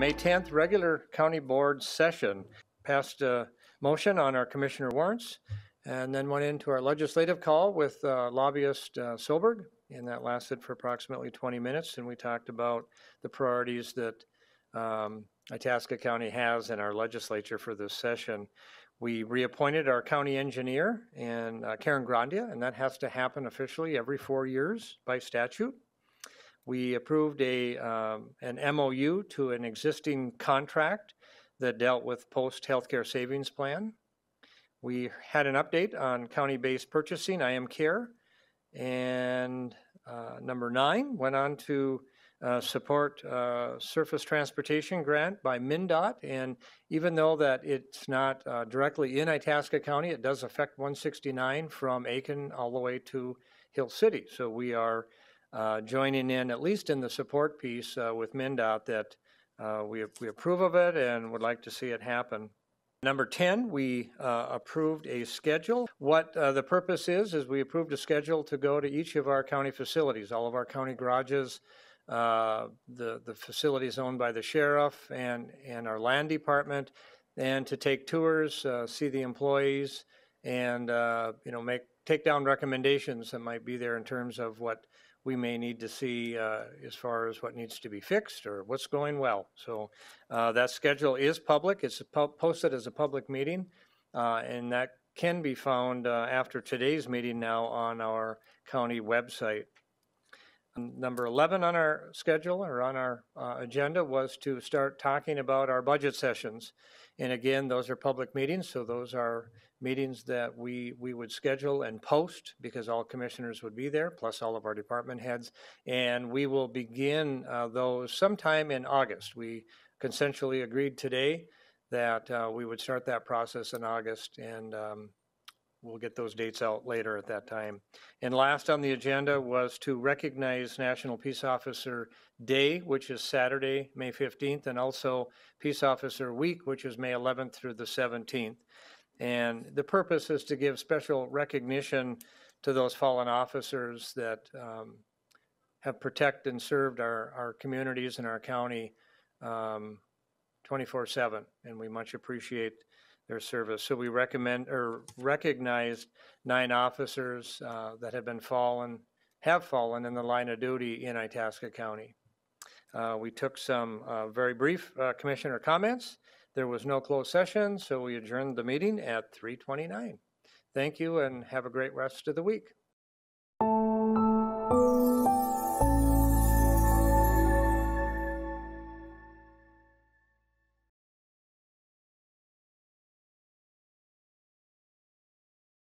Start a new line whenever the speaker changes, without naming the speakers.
May 10th, regular county board session. Passed a motion on our commissioner warrants and then went into our legislative call with uh, lobbyist uh, Soberg. And that lasted for approximately 20 minutes. And we talked about the priorities that um, Itasca County has in our legislature for this session. We reappointed our county engineer and uh, Karen Grandia, and that has to happen officially every four years by statute. We approved a, um, an MOU to an existing contract that dealt with post-healthcare savings plan. We had an update on county-based purchasing, IMCare. And uh, number nine went on to uh, support uh, surface transportation grant by MnDOT. And even though that it's not uh, directly in Itasca County, it does affect 169 from Aitkin all the way to Hill City. So we are uh, joining in, at least in the support piece uh, with MnDOT, that uh, we, we approve of it and would like to see it happen. Number 10, we uh, approved a schedule. What uh, the purpose is, is we approved a schedule to go to each of our county facilities, all of our county garages, the, the facilities owned by the sheriff and, and our land department, and to take tours, see the employees, and, uh, you know, make, take down recommendations that might be there in terms of what we may need to see uh, as far as what needs to be fixed or what's going well. So uh, that schedule is public. It's po- posted as a public meeting, uh, and that can be found uh, after today's meeting now on our county website. Number 11 on our schedule or on our uh, agenda was to start talking about our budget sessions. And again, those are public meetings, so those are meetings that we, we would schedule and post because all commissioners would be there, plus all of our department heads. And we will begin uh, those sometime in August. We consensually agreed today that uh, we would start that process in August, and um, we'll get those dates out later at that time. And last on the agenda was to recognize National Peace Officer Day, which is Saturday, May 15th, and also Peace Officer Week, which is May 11th through the 17th. And the purpose is to give special recognition to those fallen officers that um, have protected and served our, our communities and our county um, 24/7, and we much appreciate their service. So we recommend or recognized nine officers uh, that have been fallen, have fallen in the line of duty in Itasca County. Uh, we took some uh, very brief uh, commissioner comments. There was no closed session, so we adjourned the meeting at 3:29. Thank you and have a great rest of the week.